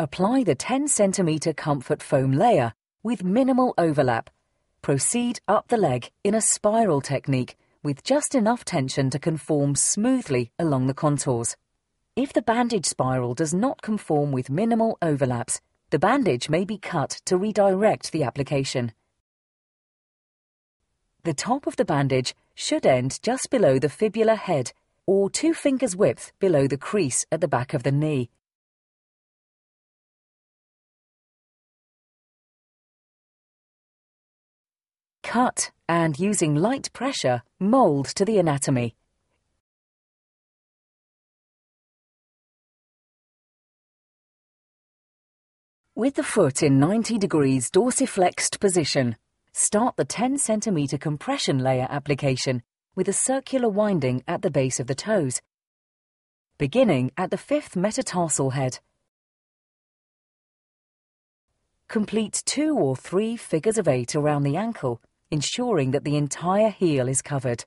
Apply the 10 cm comfort foam layer with minimal overlap. Proceed up the leg in a spiral technique with just enough tension to conform smoothly along the contours. If the bandage spiral does not conform with minimal overlaps, the bandage may be cut to redirect the application. The top of the bandage should end just below the fibular head or two fingers width below the crease at the back of the knee. Cut and using light pressure, mould to the anatomy. With the foot in 90 degrees dorsiflexed position, start the 10 cm compression layer application with a circular winding at the base of the toes, beginning at the fifth metatarsal head. Complete two or three figures of eight around the ankle, ensuring that the entire heel is covered.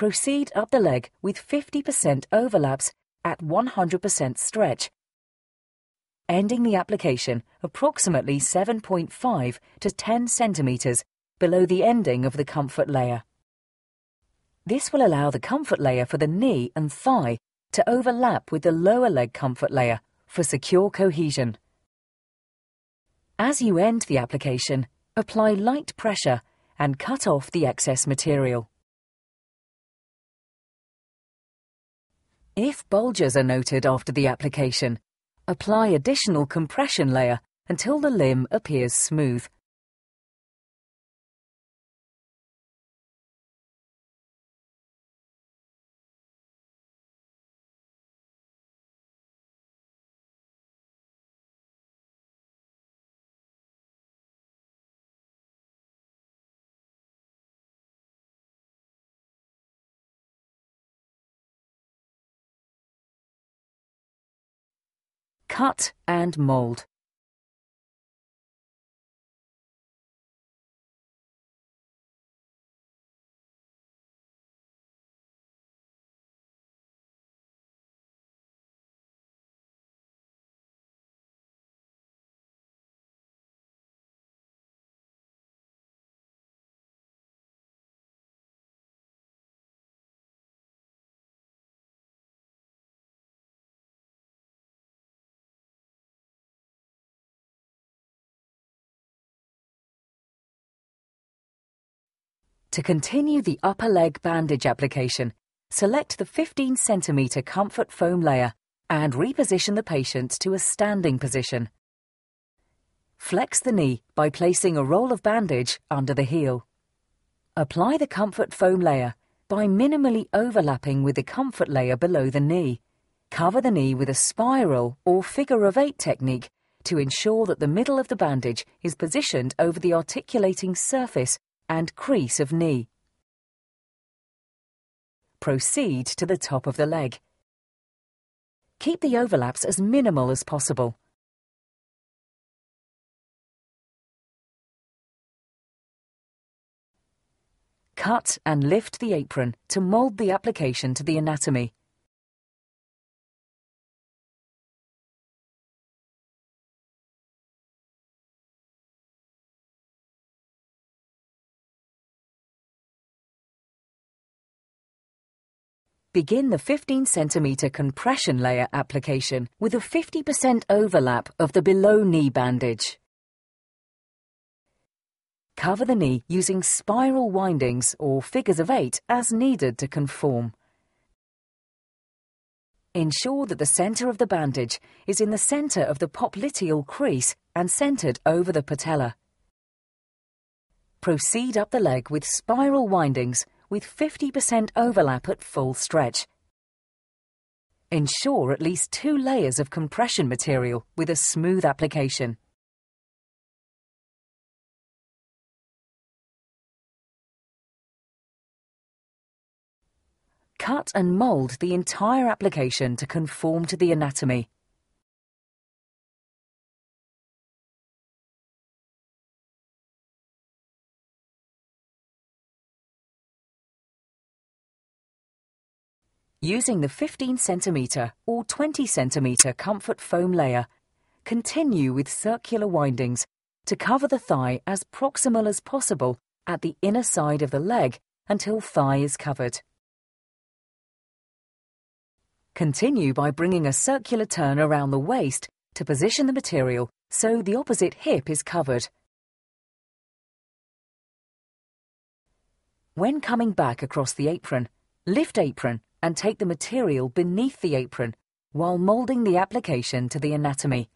Proceed up the leg with 50% overlaps at 100% stretch, ending the application approximately 7.5 to 10 centimeters below the ending of the comfort layer. This will allow the comfort layer for the knee and thigh to overlap with the lower leg comfort layer for secure cohesion. As you end the application, apply light pressure and cut off the excess material. If bulges are noted after the application, apply additional compression layer until the limb appears smooth. Cut and mould. To continue the upper leg bandage application, select the 15 cm comfort foam layer and reposition the patient to a standing position. Flex the knee by placing a roll of bandage under the heel. Apply the comfort foam layer by minimally overlapping with the comfort layer below the knee. Cover the knee with a spiral or figure of eight technique to ensure that the middle of the bandage is positioned over the articulating surface and crease of knee. Proceed to the top of the leg. Keep the overlaps as minimal as possible. Cut and lift the apron to mould the application to the anatomy. Begin the 15 cm compression layer application with a 50% overlap of the below knee bandage. Cover the knee using spiral windings or figures of eight as needed to conform. Ensure that the center of the bandage is in the center of the popliteal crease and centered over the patella. Proceed up the leg with spiral windings with 50% overlap at full stretch. Ensure at least two layers of compression material with a smooth application. Cut and mould the entire application to conform to the anatomy. Using the 15 cm or 20 cm comfort foam layer, continue with circular windings to cover the thigh as proximal as possible at the inner side of the leg until thigh is covered. Continue by bringing a circular turn around the waist to position the material so the opposite hip is covered. When coming back across the apron, lift apron and take the material beneath the apron while moulding the application to the anatomy.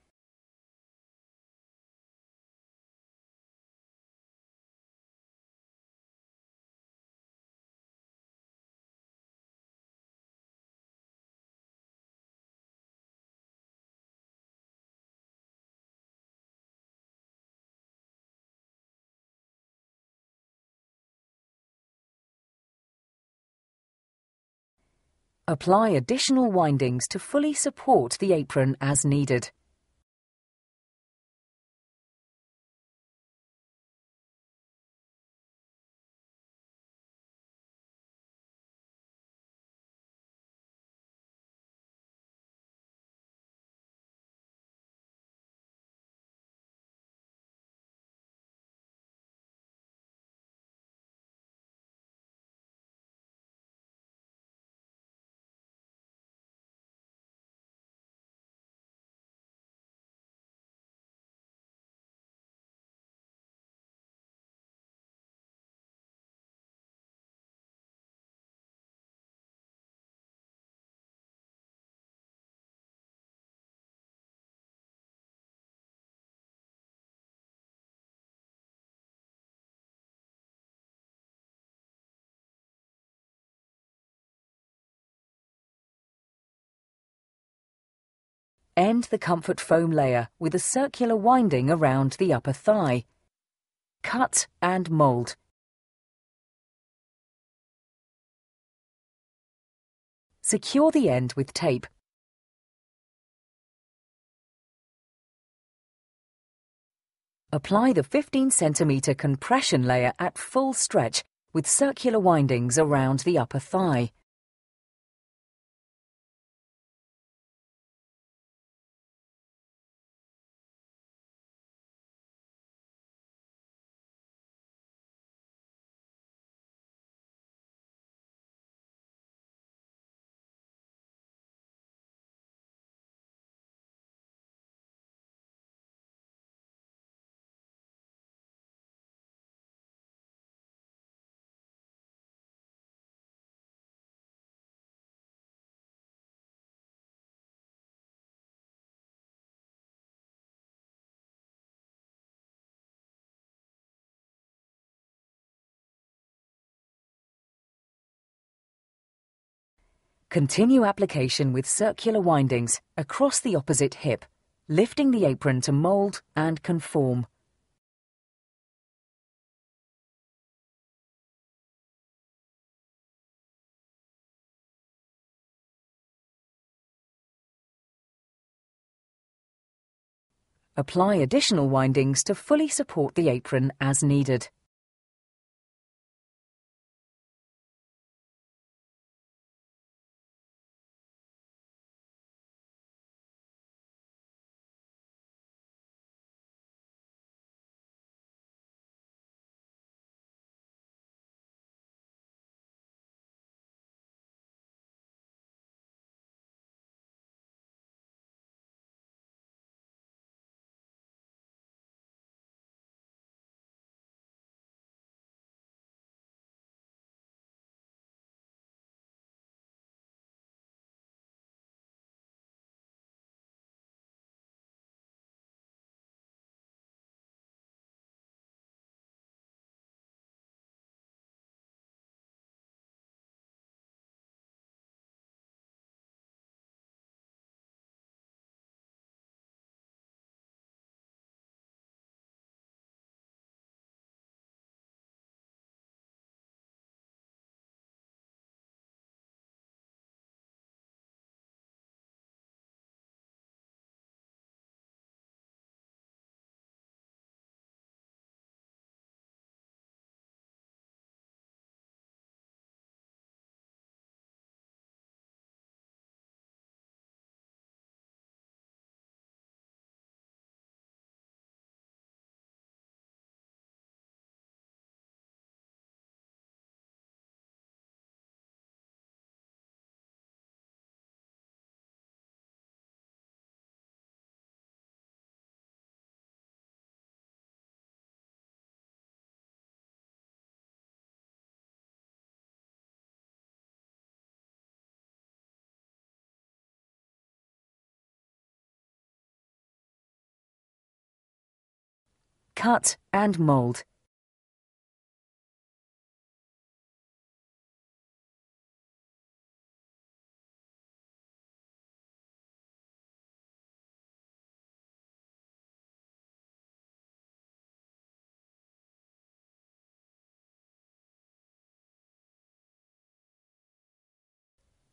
Apply additional windings to fully support the apron as needed. End the comfort foam layer with a circular winding around the upper thigh. Cut and mould. Secure the end with tape. Apply the 15 cm compression layer at full stretch with circular windings around the upper thigh. Continue application with circular windings across the opposite hip, lifting the apron to mould and conform. Apply additional windings to fully support the apron as needed. Cut and mould.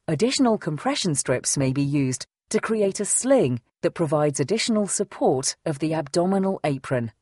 Additional compression strips may be used to create a sling that provides additional support of the abdominal apron.